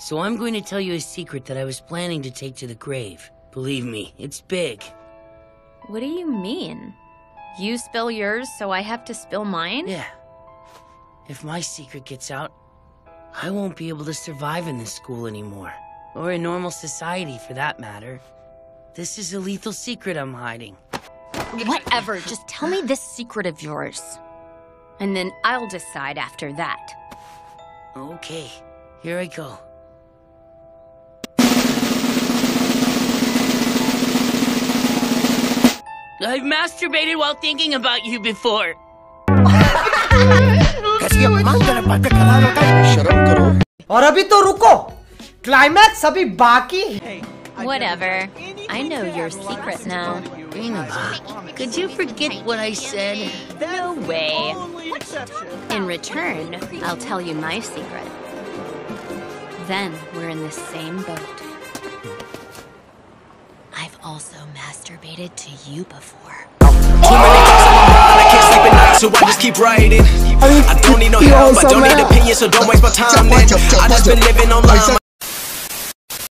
So I'm going to tell you a secret that I was planning to take to the grave. Believe me, it's big. What do you mean? You spill yours, so I have to spill mine? Yeah. If my secret gets out, I won't be able to survive in this school anymore. Or in normal society, for that matter. This is a lethal secret I'm hiding. Whatever, just tell me this secret of yours. And then I'll decide after that. Okay, here I go. I've masturbated while thinking about you before. और अभी तो रुको climax अभी बाकी है Whatever. I know your secret now. Inaba, could you forget what I said? No way. In return, I'll tell you my secret. Then we're in the same boat. I've also masturbated to you before. Too many thoughts on my mind, I can't sleep at night, so I just keep writing. I don't need no help, I don't need opinions, so don't waste my time then. I just been living online,